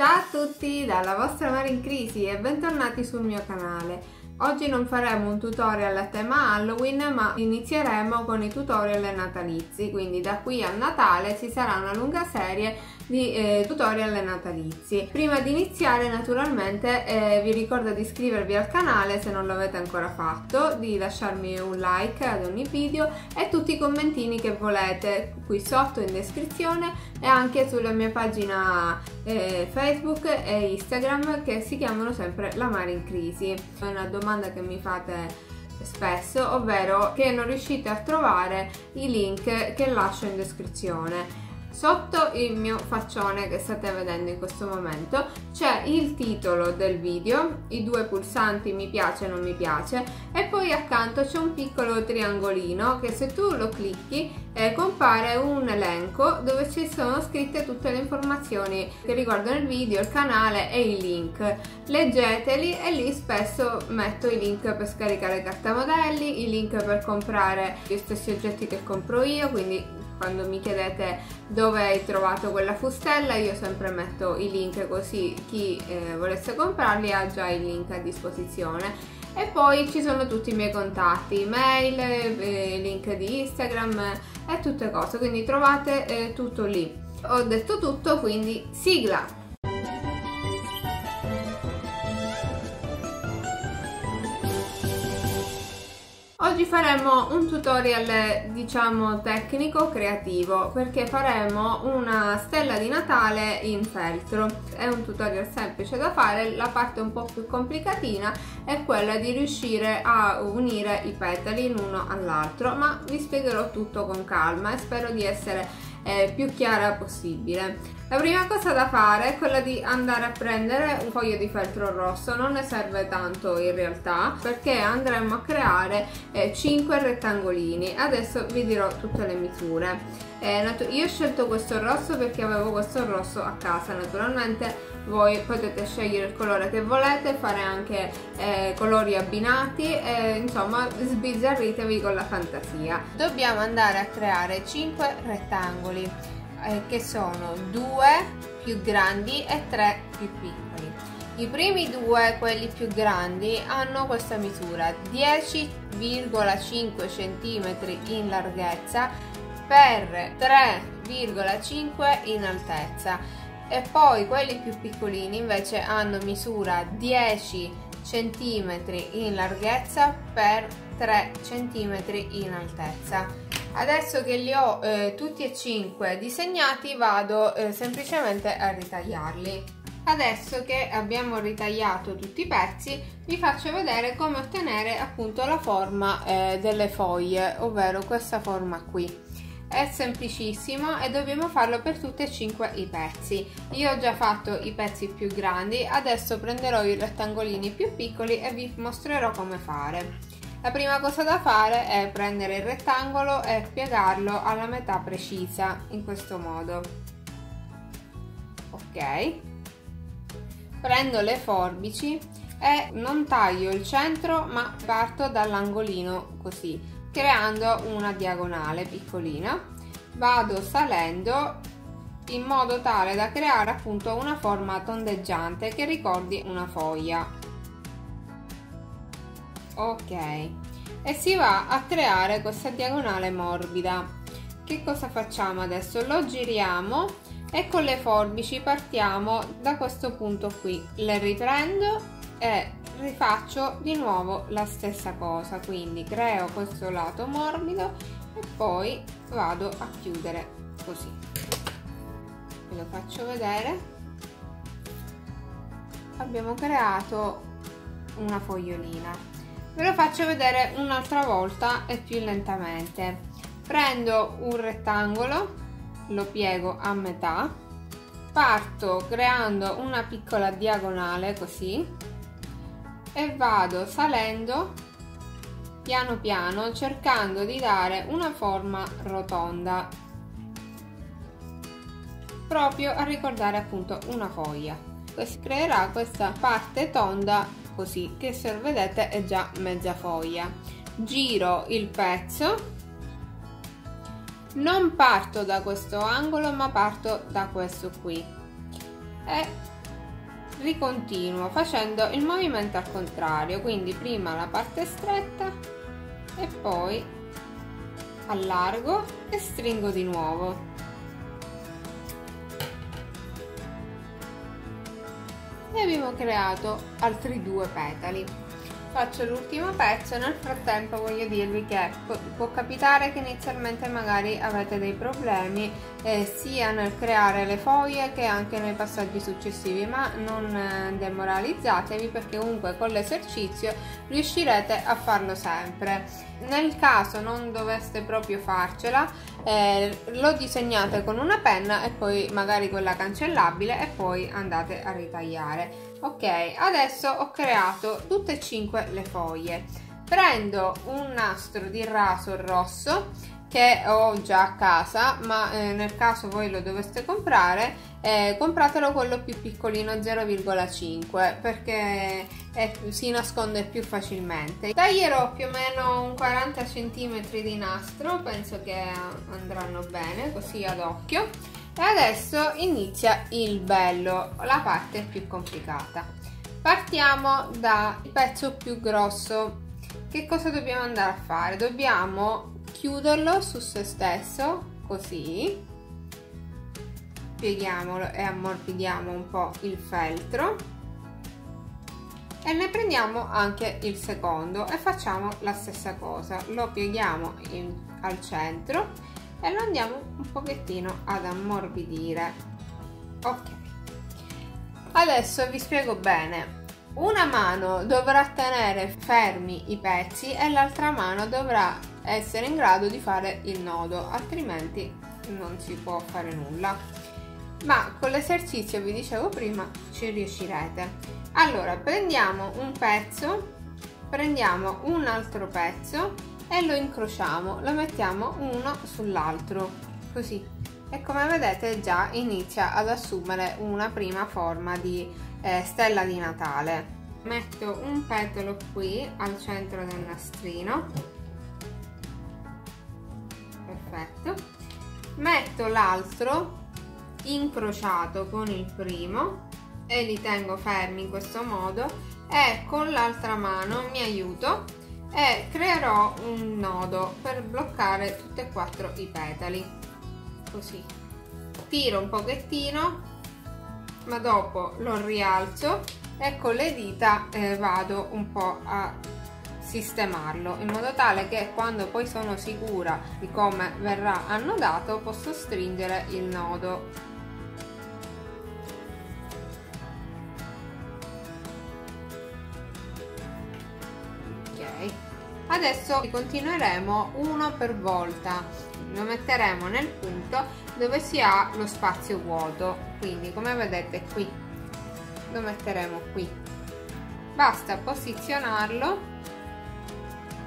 Ciao a tutti dalla vostra Mare in Crisi e bentornati sul mio canale. Oggi non faremo un tutorial a tema Halloween ma inizieremo con i tutorial natalizi, quindi da qui a Natale ci sarà una lunga serie di eh, tutorial natalizi. Prima di iniziare naturalmente eh, vi ricordo di iscrivervi al canale se non l'avete ancora fatto, di lasciarmi un like ad ogni video e tutti i commentini che volete qui sotto in descrizione e anche sulla mia pagina eh, Facebook e Instagram che si chiamano sempre La Mare in Crisi. È una domanda che mi fate spesso, ovvero che non riuscite a trovare i link che lascio in descrizione. Sotto il mio faccione che state vedendo in questo momento c'è il titolo del video, i due pulsanti mi piace e non mi piace e poi accanto c'è un piccolo triangolino che se tu lo clicchi eh, compare un elenco dove ci sono scritte tutte le informazioni che riguardano il video, il canale e i link. Leggeteli e lì spesso metto i link per scaricare carta modelli, i link per comprare gli stessi oggetti che compro io, quindi quando mi chiedete dove hai trovato quella fustella io sempre metto i link così chi eh, volesse comprarli ha già il link a disposizione. E poi ci sono tutti i miei contatti mail eh, link di instagram e tutte cose. Quindi trovate eh, tutto lì. Ho detto tutto quindi sigla Oggi faremo un tutorial diciamo tecnico creativo perché faremo una stella di Natale in feltro. È un tutorial semplice da fare la parte un po' più complicatina è quella di riuscire a unire i petali l'uno all'altro ma vi spiegherò tutto con calma e spero di essere eh, più chiara possibile. La prima cosa da fare è quella di andare a prendere un foglio di feltro rosso, non ne serve tanto in realtà perché andremo a creare eh, 5 rettangolini. Adesso vi dirò tutte le misure. Eh, io ho scelto questo rosso perché avevo questo rosso a casa naturalmente. Voi potete scegliere il colore che volete fare anche eh, colori abbinati e insomma sbizzarritevi con la fantasia. Dobbiamo andare a creare 5 rettangoli eh, che sono 2 più grandi e 3 più piccoli. I primi due, quelli più grandi, hanno questa misura 10,5 cm in larghezza per 3,5 in altezza. E poi quelli più piccolini invece hanno misura 10 cm in larghezza per 3 cm in altezza. Adesso che li ho eh, tutti e 5 disegnati vado eh, semplicemente a ritagliarli. Adesso che abbiamo ritagliato tutti i pezzi vi faccio vedere come ottenere appunto la forma eh, delle foglie ovvero questa forma qui è semplicissimo e dobbiamo farlo per tutti e cinque i pezzi. Io ho già fatto i pezzi più grandi adesso prenderò i rettangolini più piccoli e vi mostrerò come fare. La prima cosa da fare è prendere il rettangolo e piegarlo alla metà precisa in questo modo. Ok. Prendo le forbici e non taglio il centro ma parto dall'angolino così creando una diagonale piccolina. Vado salendo in modo tale da creare appunto una forma tondeggiante che ricordi una foglia. Ok. E si va a creare questa diagonale morbida. Che cosa facciamo adesso? Lo giriamo e con le forbici partiamo da questo punto qui. Le riprendo e rifaccio di nuovo la stessa cosa quindi creo questo lato morbido e poi vado a chiudere così. Ve lo faccio vedere. Abbiamo creato una fogliolina. Ve lo faccio vedere un'altra volta e più lentamente. Prendo un rettangolo lo piego a metà parto creando una piccola diagonale così e vado salendo piano piano cercando di dare una forma rotonda. Proprio a ricordare appunto una foglia. Si creerà questa parte tonda così che se vedete è già mezza foglia. Giro il pezzo. Non parto da questo angolo ma parto da questo qui. E ricontinuo facendo il movimento al contrario quindi prima la parte stretta e poi allargo e stringo di nuovo. E abbiamo creato altri due petali faccio l'ultimo pezzo nel frattempo voglio dirvi che può capitare che inizialmente magari avete dei problemi eh, sia nel creare le foglie che anche nei passaggi successivi ma non eh, demoralizzatevi perché comunque con l'esercizio riuscirete a farlo sempre. Nel caso non doveste proprio farcela eh, lo disegnate con una penna e poi magari quella cancellabile e poi andate a ritagliare ok adesso ho creato tutte e cinque le foglie. Prendo un nastro di raso rosso che ho già a casa ma eh, nel caso voi lo doveste comprare eh, compratelo quello più piccolino 0,5 perché è, si nasconde più facilmente. Taglierò più o meno un 40 cm di nastro penso che andranno bene così ad occhio e adesso inizia il bello, la parte più complicata. Partiamo dal pezzo più grosso. Che cosa dobbiamo andare a fare? Dobbiamo chiuderlo su se stesso, così. Pieghiamolo e ammorbidiamo un po' il feltro. E ne prendiamo anche il secondo e facciamo la stessa cosa. Lo pieghiamo in, al centro e lo andiamo un pochettino ad ammorbidire. Ok. Adesso vi spiego bene. Una mano dovrà tenere fermi i pezzi e l'altra mano dovrà essere in grado di fare il nodo altrimenti non si può fare nulla. Ma con l'esercizio vi dicevo prima ci riuscirete. Allora prendiamo un pezzo prendiamo un altro pezzo e lo incrociamo, lo mettiamo uno sull'altro, così. E come vedete già inizia ad assumere una prima forma di eh, stella di Natale. Metto un petalo qui al centro del nastrino. Perfetto. Metto l'altro incrociato con il primo e li tengo fermi in questo modo e con l'altra mano mi aiuto e creerò un nodo per bloccare tutti e quattro i petali. Così. Tiro un pochettino ma dopo lo rialzo e con le dita eh, vado un po' a sistemarlo in modo tale che quando poi sono sicura di come verrà annodato posso stringere il nodo adesso continueremo uno per volta. Lo metteremo nel punto dove si ha lo spazio vuoto. Quindi come vedete qui lo metteremo qui. Basta posizionarlo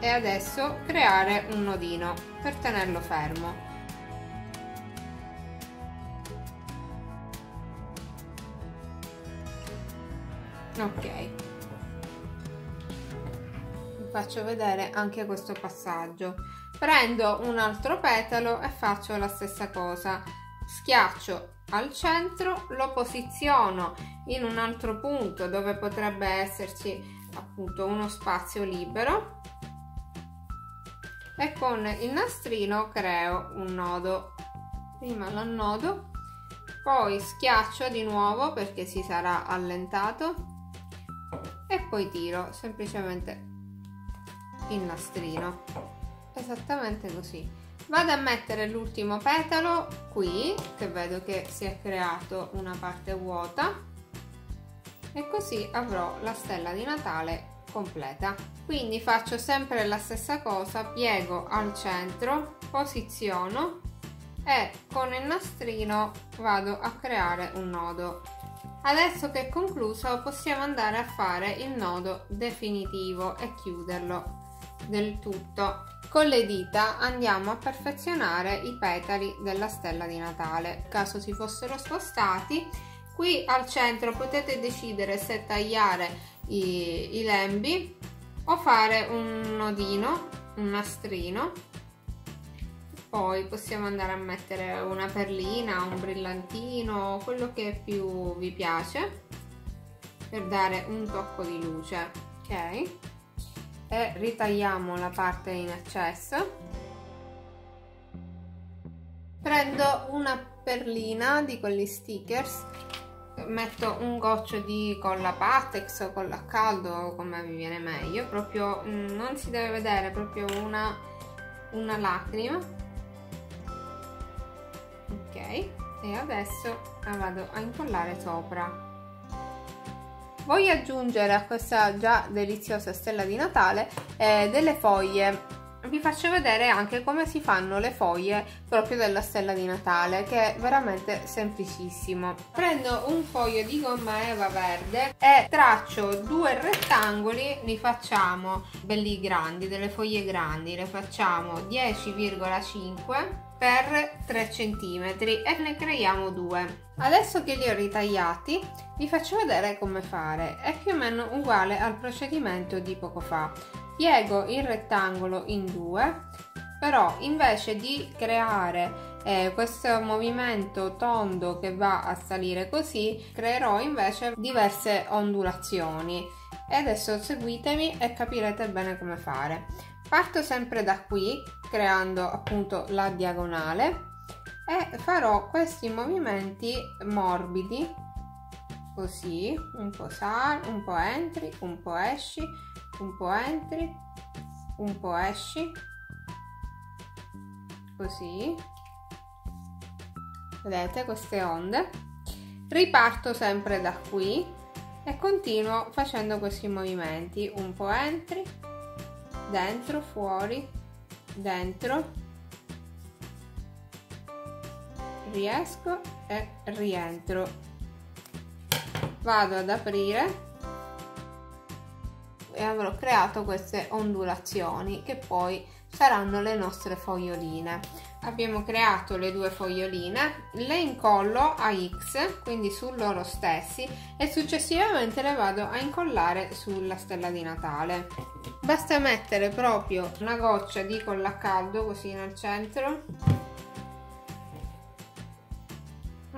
e adesso creare un nodino per tenerlo fermo. Ok faccio vedere anche questo passaggio. Prendo un altro petalo e faccio la stessa cosa. Schiaccio al centro lo posiziono in un altro punto dove potrebbe esserci appunto uno spazio libero. E con il nastrino creo un nodo. Prima l'annodo poi schiaccio di nuovo perché si sarà allentato e poi tiro semplicemente il nastrino. Esattamente così. Vado a mettere l'ultimo petalo qui che vedo che si è creato una parte vuota. E così avrò la stella di Natale completa. Quindi faccio sempre la stessa cosa piego al centro posiziono e con il nastrino vado a creare un nodo. Adesso che è concluso possiamo andare a fare il nodo definitivo e chiuderlo del tutto. Con le dita andiamo a perfezionare i petali della stella di Natale. Caso si fossero spostati, qui al centro potete decidere se tagliare i, i lembi o fare un nodino, un nastrino. Poi possiamo andare a mettere una perlina, un brillantino, quello che più vi piace per dare un tocco di luce ok e ritagliamo la parte in eccesso. Prendo una perlina di quegli stickers. Metto un goccio di colla Patex o colla a caldo come vi viene meglio. Proprio mm, non si deve vedere proprio una, una lacrima. Ok e adesso la vado a incollare sopra voglio aggiungere a questa già deliziosa stella di Natale eh, delle foglie. Vi faccio vedere anche come si fanno le foglie proprio della stella di Natale che è veramente semplicissimo. Prendo un foglio di gomma eva verde e traccio due rettangoli li facciamo belli grandi delle foglie grandi le facciamo 10,5 per 3 cm e ne creiamo due. Adesso che li ho ritagliati vi faccio vedere come fare. È più o meno uguale al procedimento di poco fa. Piego il rettangolo in due però invece di creare eh, questo movimento tondo che va a salire così creerò invece diverse ondulazioni. E adesso seguitemi e capirete bene come fare. Parto sempre da qui creando appunto la diagonale. E farò questi movimenti morbidi. Così un po' sal un po' entri un po' esci un po' entri un po' esci. Così. Vedete queste onde? Riparto sempre da qui e continuo facendo questi movimenti. Un po' entri dentro fuori dentro. Riesco e rientro. Vado ad aprire. E avrò creato queste ondulazioni che poi saranno le nostre foglioline abbiamo creato le due foglioline le incollo a x quindi su loro stessi e successivamente le vado a incollare sulla stella di natale. Basta mettere proprio una goccia di colla a caldo così nel centro.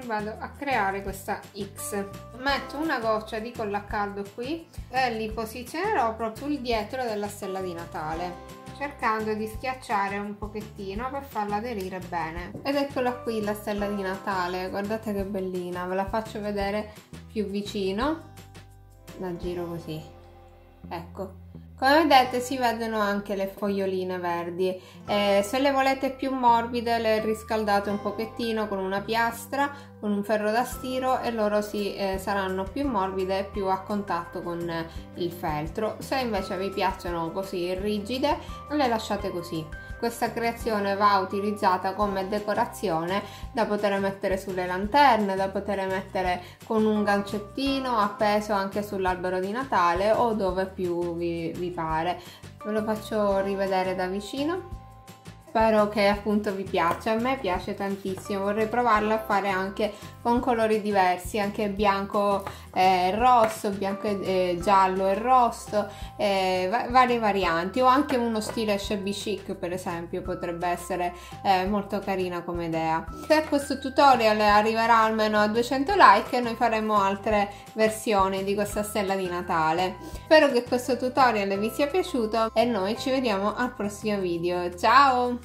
Vado a creare questa X. Metto una goccia di colla a caldo qui e li posizionerò proprio sul dietro della stella di Natale cercando di schiacciare un pochettino per farla aderire bene. Ed eccola qui la stella di Natale guardate che bellina ve la faccio vedere più vicino. La giro così ecco come vedete si vedono anche le foglioline verdi. Eh, se le volete più morbide le riscaldate un pochettino con una piastra con un ferro da stiro e loro si, eh, saranno più morbide e più a contatto con il feltro. Se invece vi piacciono così rigide le lasciate così questa creazione va utilizzata come decorazione da poter mettere sulle lanterne, da poter mettere con un gancettino appeso anche sull'albero di Natale o dove più vi, vi pare. Ve lo faccio rivedere da vicino spero che appunto vi piaccia. A me piace tantissimo. Vorrei provarlo a fare anche con colori diversi anche bianco e eh, rosso bianco e eh, giallo e rosso eh, va varie varianti. O anche uno stile shabby chic per esempio potrebbe essere eh, molto carina come idea. Se questo tutorial arriverà almeno a 200 like noi faremo altre versioni di questa stella di natale. Spero che questo tutorial vi sia piaciuto e noi ci vediamo al prossimo video. Ciao